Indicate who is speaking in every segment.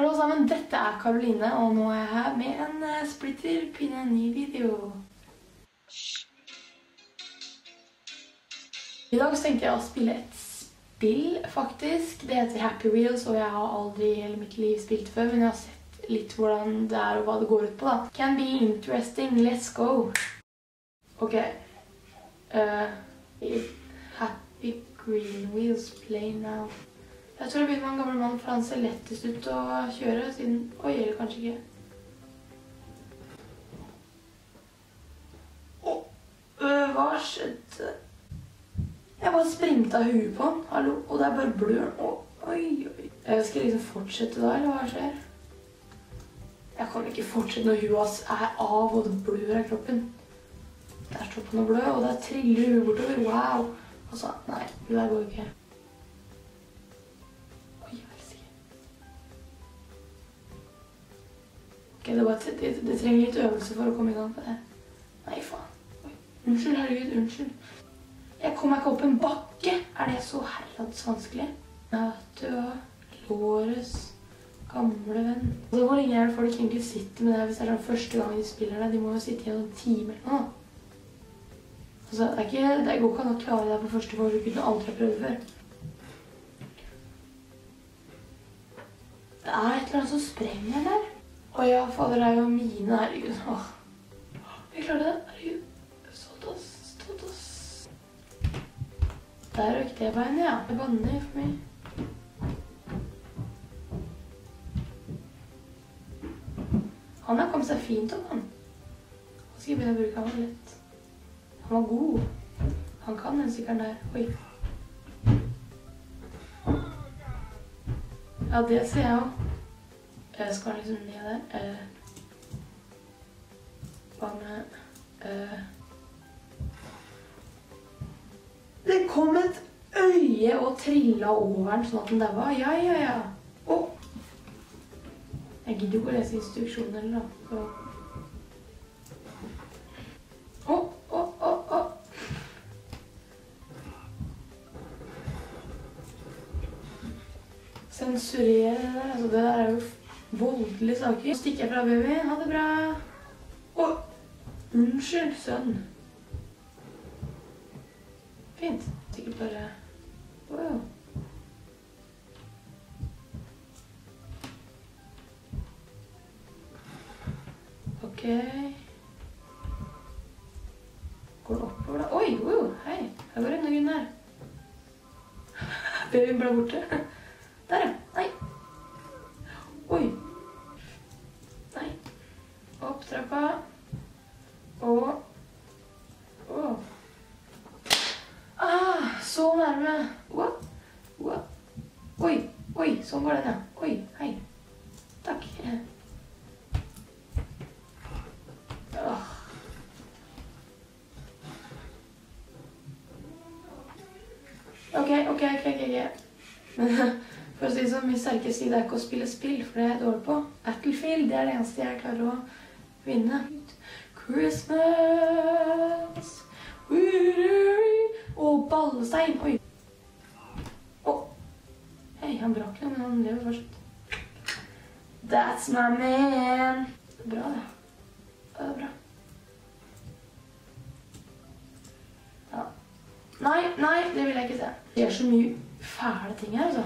Speaker 1: Hallo sammen, dette er Karoline, og nå er jeg her med en uh, splitter pinne ny video. I dag så tenkte jeg å spille et spill, faktisk. Det heter Happy Wheels, og jeg har aldri i hele mitt liv spilt før, men jeg har sett litt hvordan det er og hva det går ut på, da. Can be interesting, let's go! Ok. Uh, happy Green Wheels, play now. Jeg tror jeg begynner med en gammel mann, for han ser lettest ut å kjøre, siden Oi, eller kanskje ikke. Å, øh, hva skjedde? Jeg bare sprengte av huet på han. Hallo, og det er bare blør. Å, oi, oi. Jeg skal liksom fortsette da, eller hva skjer? Jeg kan ikke fortsette når huet hans er av, og det blør av kroppen. Der stopper han å blø, og der triller huet bortover. Wow. Altså, nei, det der går ikke. Ok, det, bare, det, det, trenger litt øvelse for å komme i gang på det. Nei, faen. Oi. Unnskyld, herregud, unnskyld. Jeg kommer meg ikke opp en bakke. Er det så herrens vanskelig? Ja, du og Låres gamle venn. Altså, hvor lenge er det folk egentlig sitter med det hvis det er sånn første gang de spiller det? De må jo sitte i en timer eller noe. Altså, det, er ikke, det går ikke an å klare det på første forsøk uten aldri ha prøvd før. Det er et eller annet som sprenger der. Å ja, fader, det er jo mine. Herregud. Åh. Jeg klarte det. Herregud. Stolt, oss. Stolt, oss. Der røk det beinet, ja. Det banner for meg. Han har kommet seg fint opp, han. Nå skal jeg begynne å bruke han litt. Han var god. Han kan den sykkelen der. Oi. Ja, det ser jeg òg. Jeg skal liksom ned der. Eh, hva med eh. Det kom et øye og trilla over den sånn at den daua. Ja, ja, ja. Oh. Jeg gidder jo ikke å lese instruksjoner eller noe. Sensurere det der. Altså, det der er jo voldelige saker. Så stikker jeg fra baby. Ha det bra. Å, unnskyld, sønn. Fint. Sikkert bare Wow. Ok. Går det oppover, da? Oi, wow, hei. Her går det noen grunn her. Babyen ble borte. Så nærme. What? What? Oi. Oi, sånn går den, ja. Oi, hei. Takk. Ok, ok, ok, ok. Men for å si det sånn, min sterke side er ikke å spille spill, for det er jeg dårlig på. Battlefield, det er det eneste jeg klarer å vinne. Christmas Og ballestein. Oi. Oh. Hei, han brakk det, men han lever fortsatt. That's my man. Bra, det. Det er bra. Ja. Nei, nei, det vil jeg ikke se. Det er så mye fæle ting her, altså.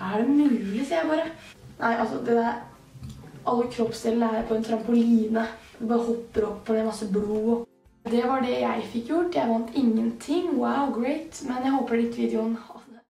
Speaker 1: Er det mulig, sier jeg bare. Nei, altså, det der Alle kroppsdelene er på en trampoline. Du bare hopper opp, og det er masse blod. Det var det jeg fikk gjort. Jeg vant ingenting. Wow, great. Men jeg håper ditt videoen